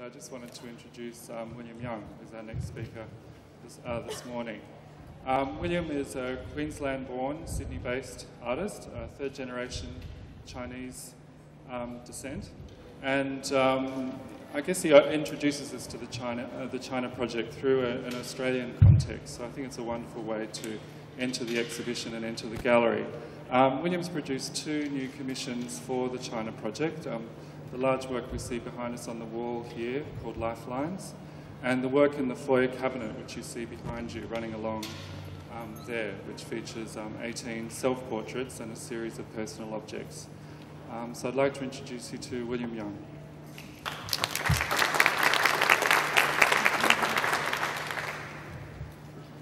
I just wanted to introduce um, William Yang, who's our next speaker this, uh, this morning. Um, William is a Queensland-born, Sydney-based artist, third generation Chinese um, descent. And um, I guess he introduces us to the China, uh, the China project through a, an Australian context. So I think it's a wonderful way to enter the exhibition and enter the gallery. Um, Williams produced two new commissions for the China project. The large work we see behind us on the wall here called Lifelines, and the work in the foyer cabinet which you see behind you running along um, there, which features um, 18 self-portraits and a series of personal objects. Um, so I'd like to introduce you to William Yang.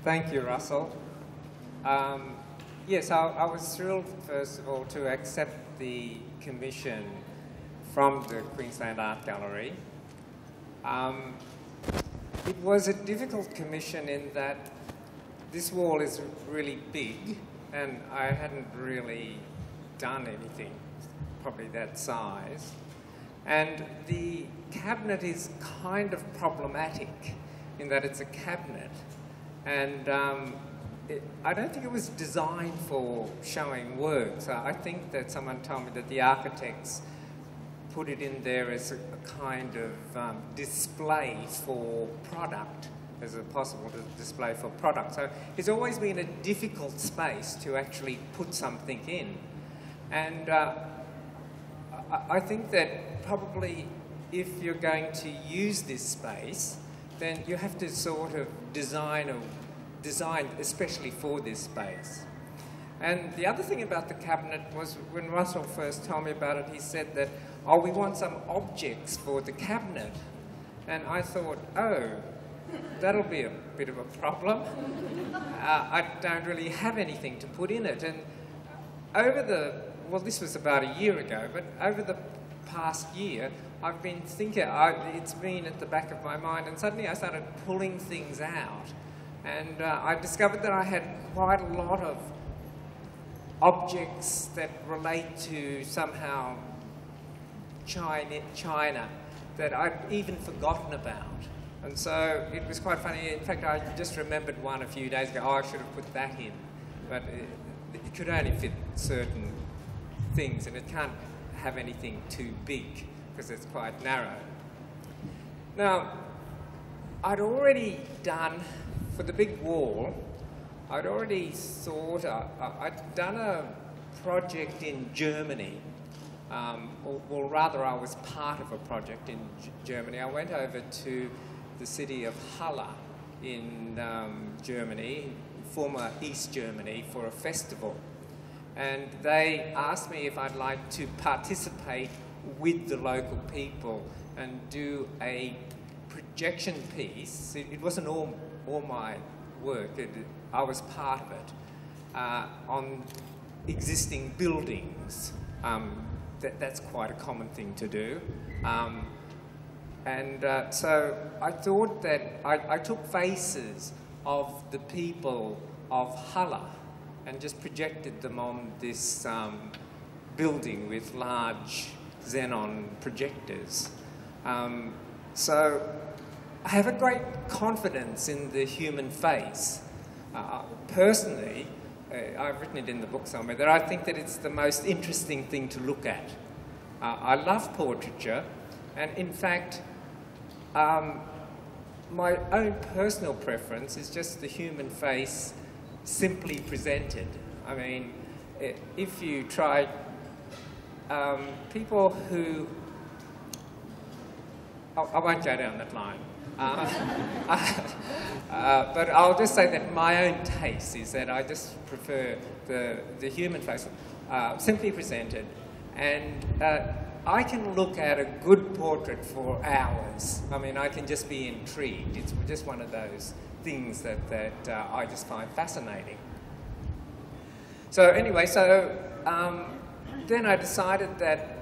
Thank you, Russell. Um, yes, I, I, was thrilled, first of all, to accept the commission from the Queensland Art Gallery. Um, it was a difficult commission in that this wall is really big, and I hadn't really done anything probably that size. And the cabinet is kind of problematic in that it's a cabinet and um, it, I don't think it was designed for showing work. So I think that someone told me that the architects put it in there as a, a kind of um, display for product, as a possible display for product. So it's always been a difficult space to actually put something in. And uh, I, I think that probably if you're going to use this space, then you have to sort of design a design especially for this space. And the other thing about the cabinet was when Russell first told me about it, he said that, oh, we want some objects for the cabinet. And I thought, oh, that'll be a bit of a problem. Uh, I don't really have anything to put in it. And over the, well, this was about a year ago, but over the past year, I've been thinking, I, it's been at the back of my mind, and suddenly I started pulling things out. And uh, I discovered that I had quite a lot of objects that relate to somehow China, China that I'd even forgotten about. And so it was quite funny. In fact, I just remembered one a few days ago. Oh, I should have put that in. But it, it could only fit certain things, and it can't have anything too big because it's quite narrow. Now, I'd already done, for the big wall, I'd already thought, uh, uh I'd done a project in Germany, um, or, or, rather I was part of a project in G Germany. I went over to the city of Halle in um, Germany, former East Germany, for a festival. And they asked me if I'd like to participate with the local people and do a projection piece. It, it wasn't all, all my work, it, I was part of it, uh, on existing buildings. Um, that, that's quite a common thing to do. Um, and uh, so I thought that I, I, took faces of the people of Halle and just projected them on this um, building with large xenon projectors. Um, so I have a great confidence in the human face. Uh, personally, uh, I've written it in the book somewhere, that I think that it's the most interesting thing to look at. Uh, I love portraiture, and in fact, um, my own personal preference is just the human face simply presented. I mean, if you try um, people who, I, I, won't go down that line, uh, uh, but I'll just say that my own taste is that I just prefer the, the human face uh, simply presented, and uh, I can look at a good portrait for hours. I mean, I can just be intrigued. It's just one of those things that, that uh, I just find fascinating. So anyway, so um, then I decided that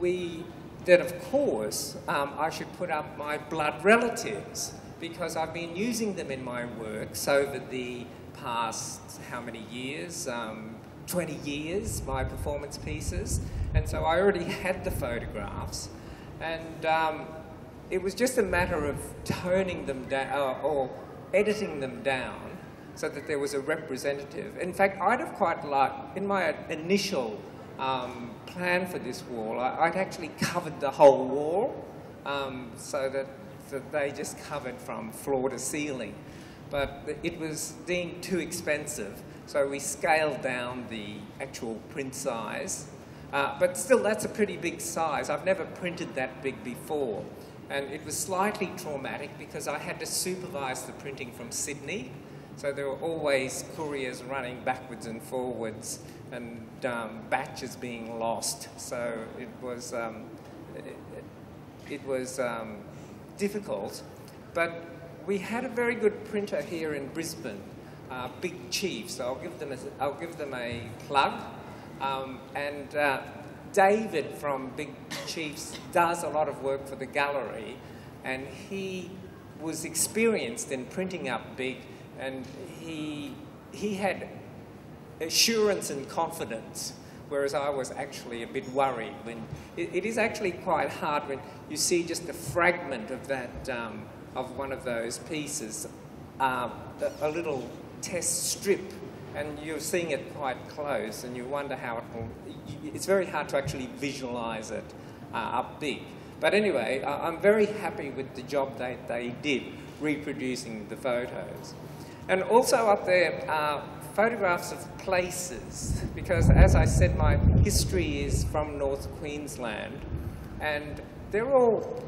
we, that of course, um, I should put up my blood relatives because I've been using them in my works over the past, how many years? Um, 20 years, my performance pieces. And so I already had the photographs. And um, it was just a matter of toning them down uh, or editing them down so that there was a representative. In fact, I'd have quite liked, in my initial um, plan for this wall, I, would actually covered the whole wall um, so that, that they just covered from floor to ceiling. But it was deemed too expensive, so we scaled down the actual print size. Uh, but still, that's a pretty big size. I've never printed that big before. And it was slightly traumatic because I had to supervise the printing from Sydney. So there were always couriers running backwards and forwards and um, batches being lost. So it was, um, it, it, was um, difficult. But we had a very good printer here in Brisbane, uh, Big Chief. So I'll give them a, I'll give them a plug. Um, and uh, David from Big Chiefs does a lot of work for the gallery, and he was experienced in printing up big, and he, he had assurance and confidence, whereas I was actually a bit worried. When it, it is actually quite hard when you see just a fragment of that, um, of one of those pieces, uh, a, a little test strip and you're seeing it quite close and you wonder how it will, it's very hard to actually visualize it uh, up big. But anyway, I'm very happy with the job that they did reproducing the photos. And also up there are photographs of places, because as I said, my history is from North Queensland, and they're all,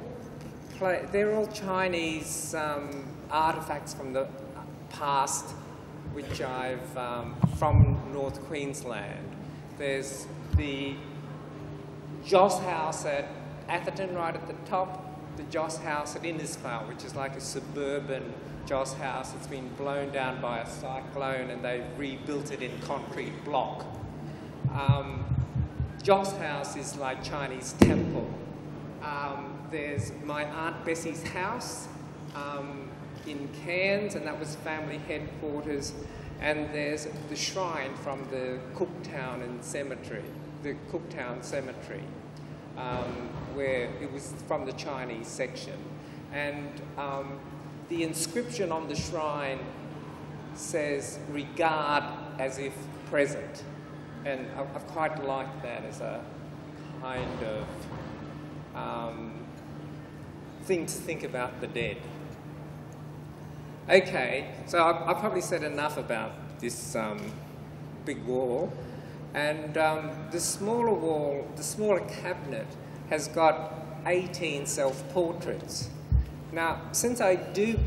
they're all Chinese um, artifacts from the past which I've, um, from North Queensland. There's the Joss House at Atherton right at the top, the Joss House at Innisfail, which is like a suburban Joss House. It's been blown down by a cyclone and they've rebuilt it in concrete block. Um, Joss House is like Chinese temple. Um, there's my Aunt Bessie's house. Um, in Cairns, and that was family headquarters. And there's the shrine from the Cooktown and Cemetery, the Cooktown Cemetery, um, where it was from the Chinese section. And um, the inscription on the shrine says, regard as if present. And I, I quite like that as a kind of um, thing to think about the dead. Okay, so I've, I've, probably said enough about this um, big wall. And um, the smaller wall, the smaller cabinet, has got 18 self-portraits. Now, since I do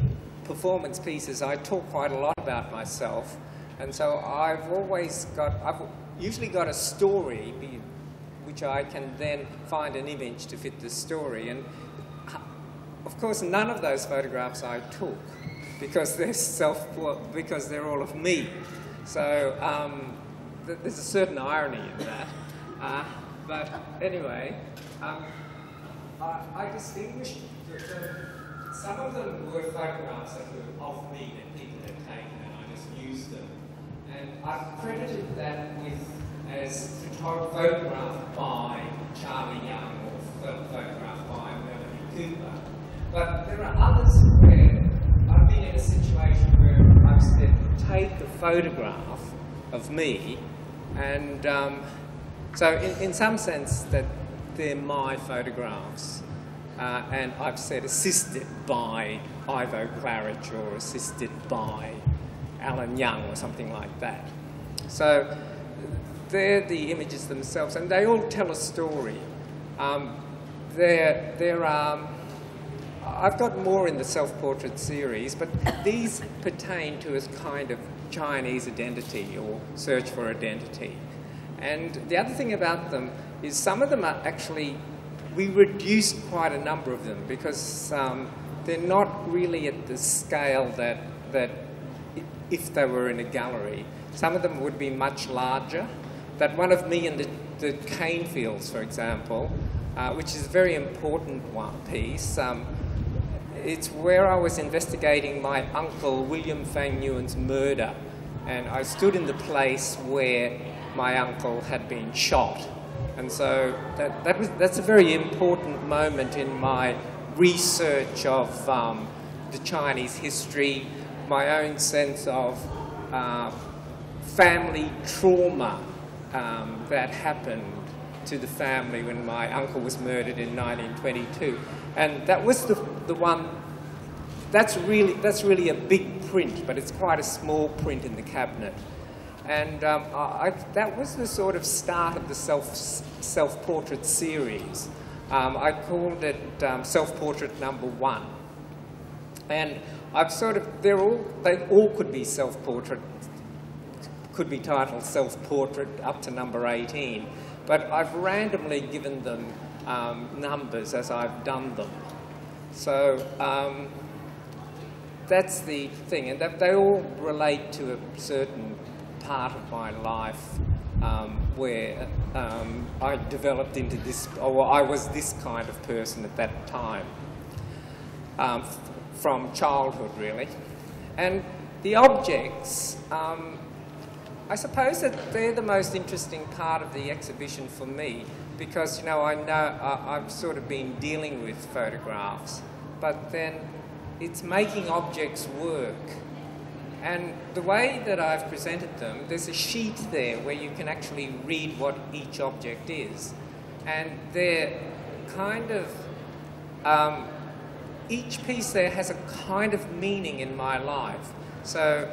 performance pieces, I talk quite a lot about myself. And so I've always got, I've usually got a story which I can then find an image to fit the story. And of course, none of those photographs I took because they're self because they're all of me. So um, there's a certain irony in that. Uh, but anyway, um, I, I, distinguished that some of them were photographs that were of me that people had taken, and I just used them. And I've credited that with as photographed by Charlie Young or photographed by Melanie Cooper. But there are others where I've been in a situation where I've said, take a photograph of me, and um, so in, in some sense that they're my photographs. Uh, and I've said assisted by Ivo Claridge or assisted by Alan Young or something like that. So they're the images themselves, and they all tell a story. Um, there, there are I've got more in the self-portrait series, but these pertain to a kind of Chinese identity or search for identity. And the other thing about them is some of them are actually, we reduced quite a number of them because um, they're not really at the scale that, that if they were in a gallery. Some of them would be much larger. That one of me and the, the cane fields, for example, uh, which is a very important one piece, um, it's where I was investigating my uncle William Fang Yuan's murder, and I stood in the place where my uncle had been shot. And so that, that was, that's a very important moment in my research of um, the Chinese history, my own sense of uh, family trauma um, that happened to the family when my uncle was murdered in 1922. And that was the, the one, that's really, that's really a big print, but it's quite a small print in the cabinet. And um, I, that was the sort of start of the self, self-portrait series. Um, I called it um, self-portrait number one. And I've sort of, they're all, they all could be self-portrait, could be titled self-portrait up to number 18. But I've randomly given them um, numbers as I've done them. So um, that's the thing, and that they all relate to a certain part of my life um, where um, I developed into this, or I was this kind of person at that time, um, from childhood really. And the objects, um, I suppose that they're the most interesting part of the exhibition for me because, you know, I know I, I've sort of been dealing with photographs, but then it's making objects work and the way that I've presented them, there's a sheet there where you can actually read what each object is. And they're kind of, um, each piece there has a kind of meaning in my life. So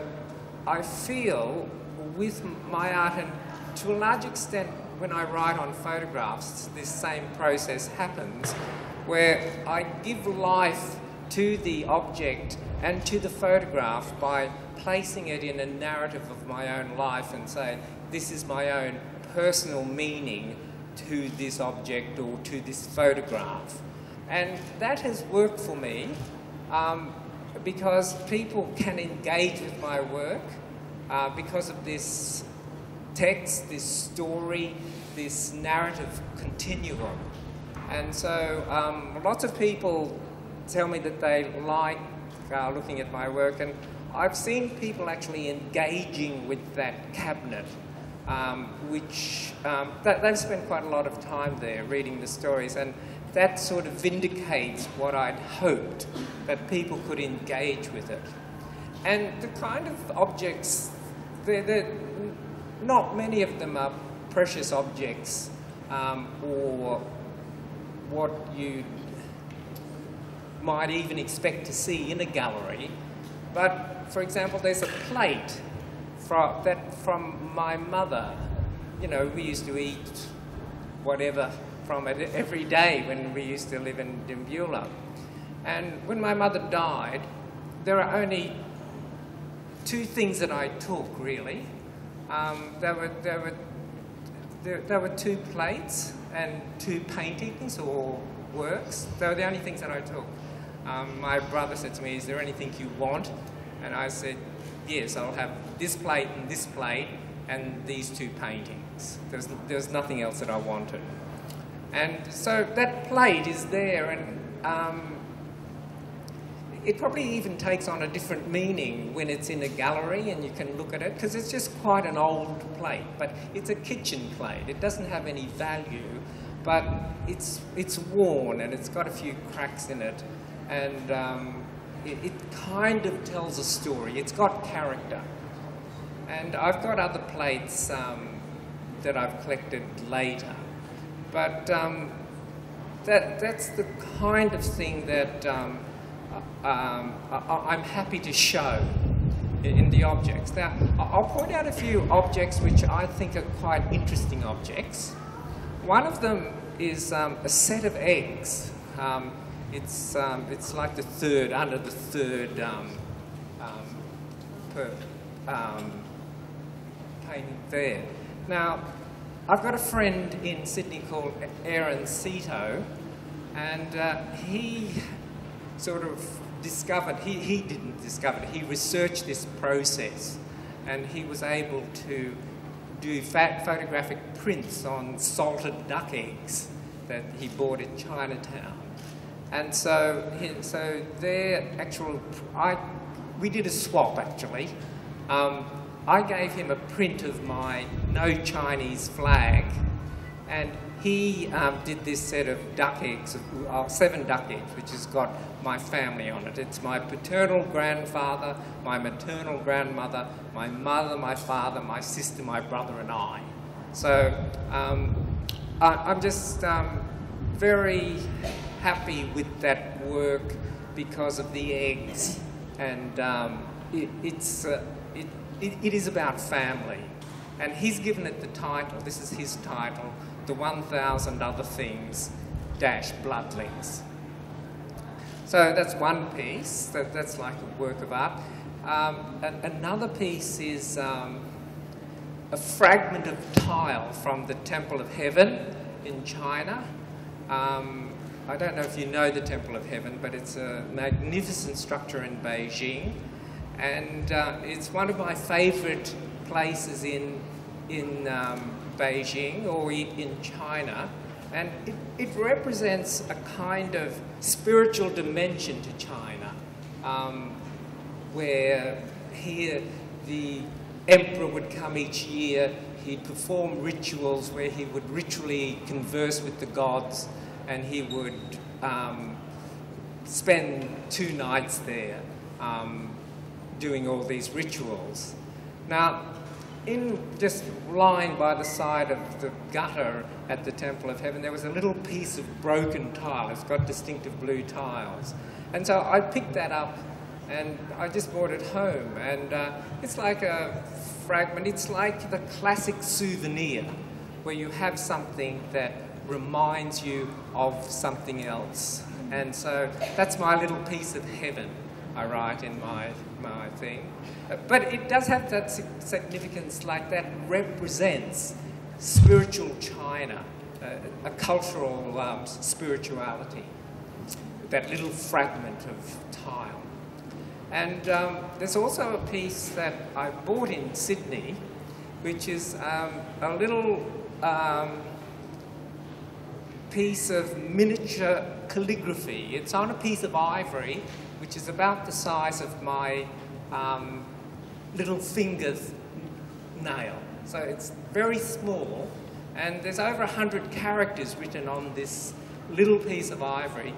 I feel with my art, and to a large extent when I write on photographs, this same process happens, where I give life to the object and to the photograph by placing it in a narrative of my own life and say, this is my own personal meaning to this object or to this photograph. And that has worked for me um, because people can engage with my work uh, because of this text, this story, this narrative continuum. And so um, lots of people tell me that they like uh, looking at my work and I've seen people actually engaging with that cabinet, um, which um, that, they've spent quite a lot of time there reading the stories, and that sort of vindicates what I'd hoped that people could engage with it. And the kind of objects, not many of them are precious objects um, or what you might even expect to see in a gallery. But for example, there's a plate from, that from my mother. You know, we used to eat whatever from it every day when we used to live in Dimbulah. And when my mother died, there are only two things that I took, really. Um, there, were, there, were, there, there were two plates and two paintings or works. They were the only things that I took. Um, my brother said to me, is there anything you want? And I said, yes, I'll have this plate and this plate and these two paintings. There's, there's nothing else that I wanted. And so that plate is there and um, it probably even takes on a different meaning when it's in a gallery and you can look at it because it's just quite an old plate, but it's a kitchen plate. It doesn't have any value, but it's, it's worn and it's got a few cracks in it. And um, it, it kind of tells a story. It's got character. And I've got other plates um, that I've collected later. But um, that, that's the kind of thing that uh, um, I, am happy to show in, the objects. Now, I'll point out a few objects which I think are quite interesting objects. One of them is um, a set of eggs. Um, it's, um, it's like the third, under the third um, um, per, painting there. Now, I've got a friend in Sydney called Aaron Sito, and uh, he sort of discovered, he, he didn't discover it, he researched this process, and he was able to do fat photographic prints on salted duck eggs that he bought in Chinatown. And so, so their actual, I, we did a swap actually. Um, I gave him a print of my no Chinese flag, and he um, did this set of duck eggs, uh, seven duck eggs, which has got my family on it. It's my paternal grandfather, my maternal grandmother, my mother, my father, my sister, my brother, and I. So um, I, am just um, very happy with that work because of the eggs, and um, it, it's uh, it, it, it is about family. And he's given it the title. This is his title the 1,000 other things dash bloodlings. So that's one piece, that, that's like a work of art. Um, another piece is um, a fragment of tile from the Temple of Heaven in China. Um, I don't know if you know the Temple of Heaven, but it's a magnificent structure in Beijing. And uh, it's one of my favourite places in, in um, Beijing or in China, and it, it represents a kind of spiritual dimension to China, um, where here the emperor would come each year, he'd perform rituals where he would ritually converse with the gods, and he would um, spend two nights there um, doing all these rituals. Now, in just lying by the side of the gutter at the Temple of Heaven, there was a little piece of broken tile. It's got distinctive blue tiles. And so I picked that up and I just brought it home. And uh, it's like a fragment, it's like the classic souvenir where you have something that reminds you of something else. And so that's my little piece of heaven, I write in my, my thing. But it does have that significance, like that represents spiritual China, uh, a cultural um, spirituality, that little fragment of tile. And um, there's also a piece that I bought in Sydney, which is um, a little um, piece of miniature calligraphy. It's on a piece of ivory, which is about the size of my um, little finger nail. So it's very small, and there's over 100 characters written on this little piece of ivory.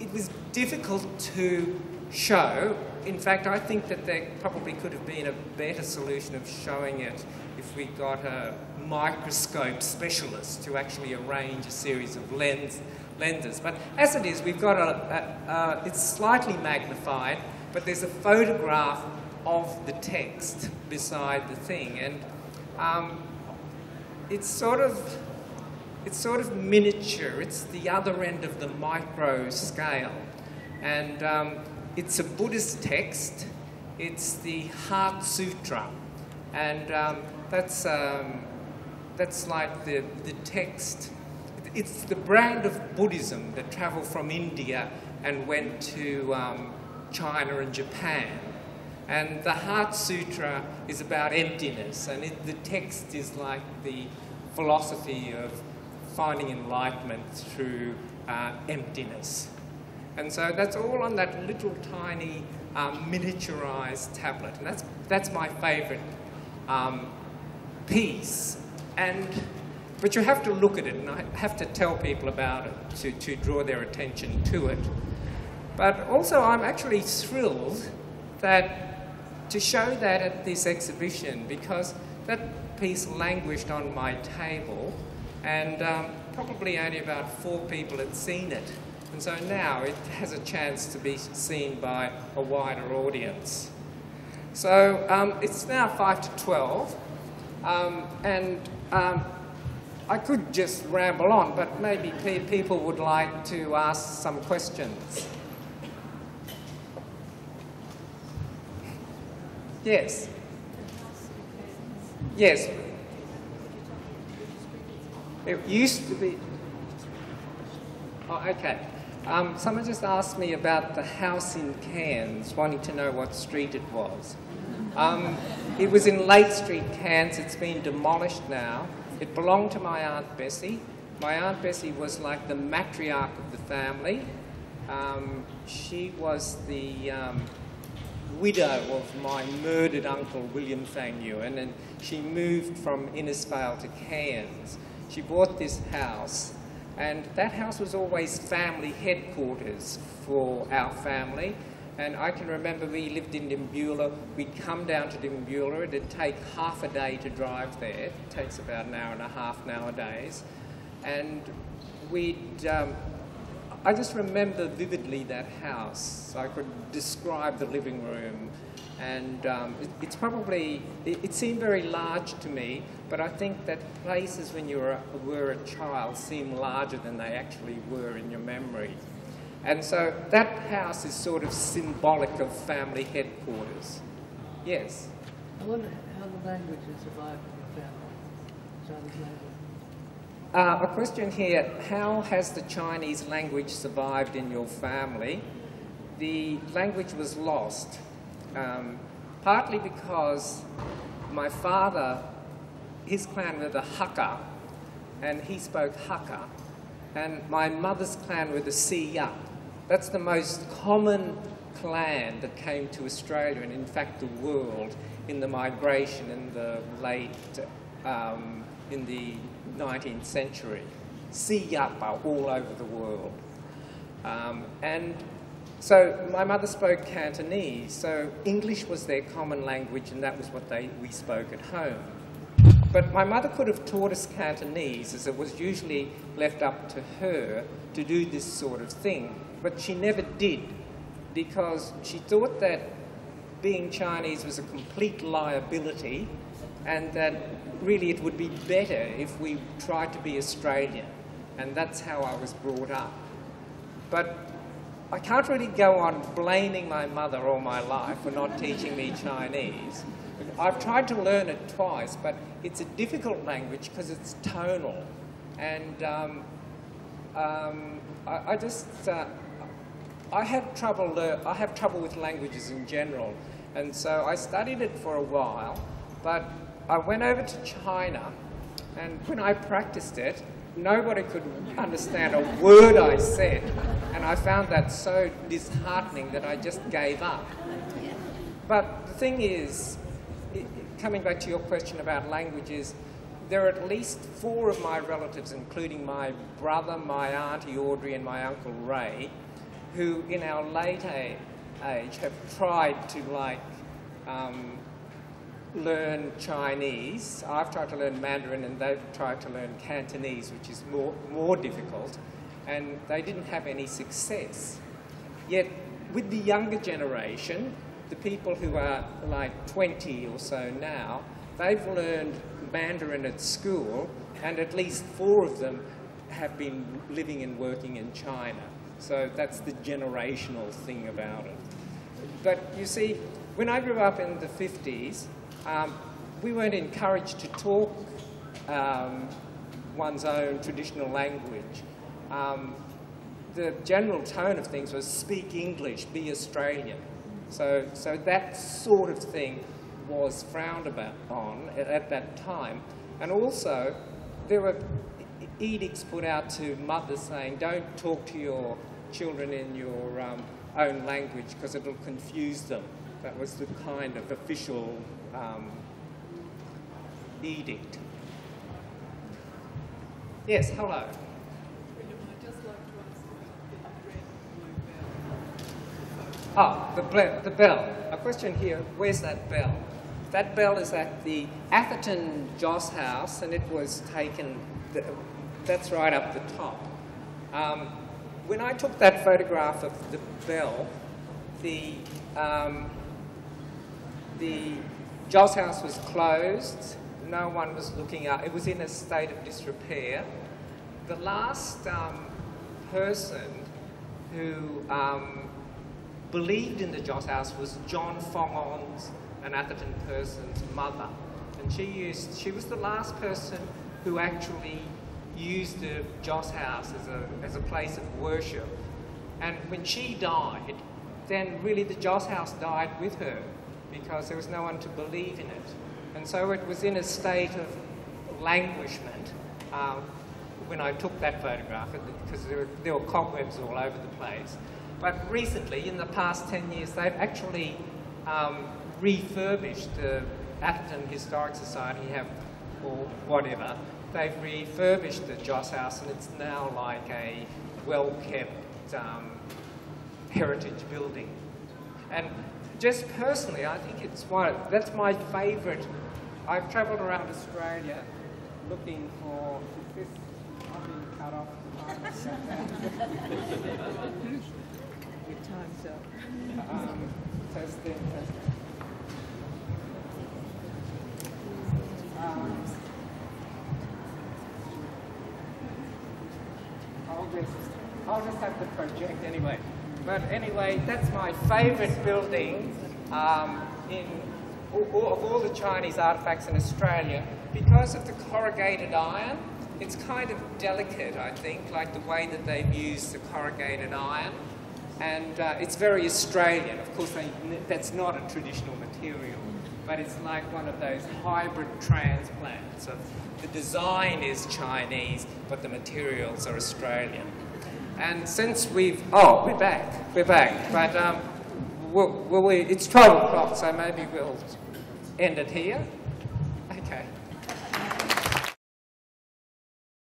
It was difficult to show. In fact, I think that there probably could have been a better solution of showing it if we got a microscope specialist to actually arrange a series of lens, lenses. But as it is, we've got a, a, a it's slightly magnified, but there's a photograph of the text beside the thing. And um, it's sort of it's sort of miniature. It's the other end of the micro scale. And um, it's a Buddhist text. It's the Heart Sutra. And um, that's, um, that's like the, the text. It's the brand of Buddhism that traveled from India and went to um, China and Japan. And the Heart Sutra is about emptiness, and it, the text is like the philosophy of finding enlightenment through uh, emptiness. And so that's all on that little tiny um, miniaturized tablet. And that's, that's my favorite um, piece. And, but you have to look at it, and I have to tell people about it to, to draw their attention to it. But also, I'm actually thrilled that to show that at this exhibition because that piece languished on my table and um, probably only about four people had seen it. And so now it has a chance to be seen by a wider audience. So um, it's now 5 to 12, um, and um, I could just ramble on, but maybe pe people would like to ask some questions. Yes. Yes. It used to be. Oh, okay. Um, someone just asked me about the house in Cairns, wanting to know what street it was. Um, it was in Lake Street, Cairns. It's been demolished now. It belonged to my Aunt Bessie. My Aunt Bessie was like the matriarch of the family. Um, she was the um, widow of my murdered uncle, William Fang Yuan, and she moved from Innisfail to Cairns. she bought this house, and that house was always family headquarters for our family. And I can remember we lived in Dimbulah. We'd come down to Dimbulah. It'd take half a day to drive there. It takes about an hour and a half nowadays. And we'd, um, I just remember vividly that house. I could describe the living room. And um, it, it's probably, it, it, seemed very large to me, but I think that places when you were, were a child seem larger than they actually were in your memory. And so that house is sort of symbolic of family headquarters. Yes? I wonder how the language has survived in your family, Chinese language. Uh, a question here, how has the Chinese language survived in your family? The language was lost, um, partly because my father, his clan were the Hakka, and he spoke Hakka, and my mother's clan were the Siya, that's the most common clan that came to Australia and in fact the world in the migration in the late, um, in the 19th century. Siyapa all over the world. Um, and so my mother spoke Cantonese, so English was their common language and that was what they, we spoke at home. But my mother could have taught us Cantonese as it was usually left up to her to do this sort of thing but she never did because she thought that being Chinese was a complete liability and that really it would be better if we tried to be Australian. And that's how I was brought up. But I can't really go on blaming my mother all my life for not teaching me Chinese. I've tried to learn it twice, but it's a difficult language because it's tonal. And um, um, I, I, just, uh, I have trouble. I have trouble with languages in general, and so I studied it for a while. But I went over to China, and when I practiced it, nobody could understand a word I said, and I found that so disheartening that I just gave up. But the thing is, coming back to your question about languages, there are at least four of my relatives, including my brother, my auntie Audrey, and my uncle Ray, who in our late age have tried to like um, learn Chinese. I've tried to learn Mandarin and they've tried to learn Cantonese, which is more, more difficult, and they didn't have any success. Yet with the younger generation, the people who are like 20 or so now, they've learned Mandarin at school, and at least four of them have been living and working in China. So that's the generational thing about it. But you see, when I grew up in the 50s, um, we weren't encouraged to talk um, one's own traditional language. Um, the general tone of things was speak English, be Australian. So, so that sort of thing was frowned about on at, at that time. And also, there were edicts put out to mothers saying, don't talk to your children in your um, own language because it'll confuse them. That was the kind of official um, edict. Yes, hello. Ah, the, bell, the bell. A question here, where's that bell? That bell is at the Atherton Joss House and it was taken, that's right up the top. Um, when I took that photograph of the bell, the, um, the Joss house was closed. No one was looking out. It was in a state of disrepair. The last um, person who um, believed in the Joss house was John Fongons, an Atherton person's mother. And she, used, she was the last person who actually used the Joss house as a, as a place of worship. And when she died, then really the Joss house died with her because there was no one to believe in it. And so it was in a state of languishment um, when I took that photograph because there were, there were cobwebs all over the place. But recently, in the past 10 years, they've actually um, refurbished the Atherton Historic Society have, or whatever, they've refurbished the Joss House and it's now like a well-kept um, heritage building. And just personally, I think it's one, that's my favourite. I've travelled around Australia looking for, this, I've been cut off. Your time's up. um, testing, testing. Um, I'll just, I'll just have to project anyway. But anyway, that's my favourite building um, in all, of all the Chinese artefacts in Australia because of the corrugated iron. It's kind of delicate, I think, like the way that they've used the corrugated iron. And uh, it's very Australian. Of course, they, that's not a traditional material, but it's like one of those hybrid transplants of the design is Chinese, but the materials are Australian. And since we've, oh, we're back, we're back, but um, well, well we, it's 12 o'clock, so maybe we'll end it here.